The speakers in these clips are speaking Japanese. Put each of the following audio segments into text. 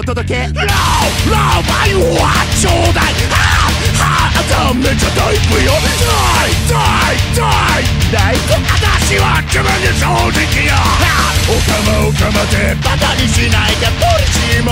届け。ラーラーバイオはちょうだい。はあダメじゃタイプよダイダイダイ大。根私は自分に正直よ。おかまおかまでバカにしないでポリシーも。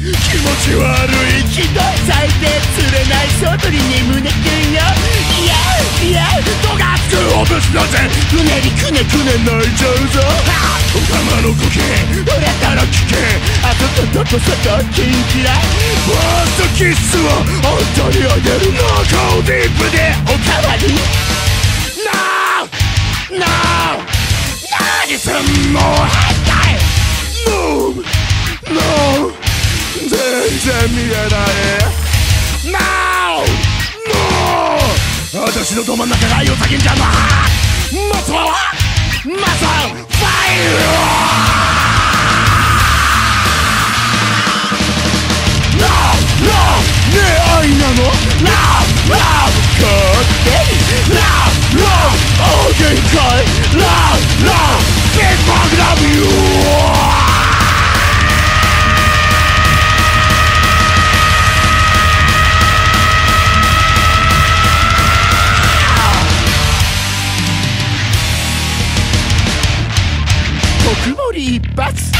気持ち悪いひどい最低釣れない外に眠れてんよ。いやいやとがつくおぶしだぜうねりくねくね泣いちゃうぞ。おかまの呼吸売れたら聞け。あととどこ外キンキラファーストキッスはあんたにあげるな顔ディープでおかわり。然見えない NOW! No! 私のど真ん中が愛を叫んじゃうのまずはまずはファイル NOW! No! ねえ愛なの NOW! No! 勝手に 特盛り一発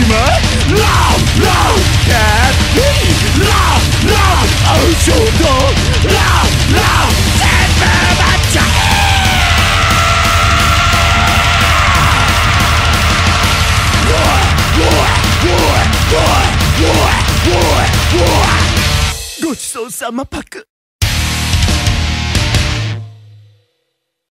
うおしまい Love! Love! たっぷり Love! Love! 愛情と Love! Love! 全部待っちゃえごちそうさまパク